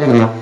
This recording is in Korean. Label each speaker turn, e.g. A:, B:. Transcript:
A: 되겠네요.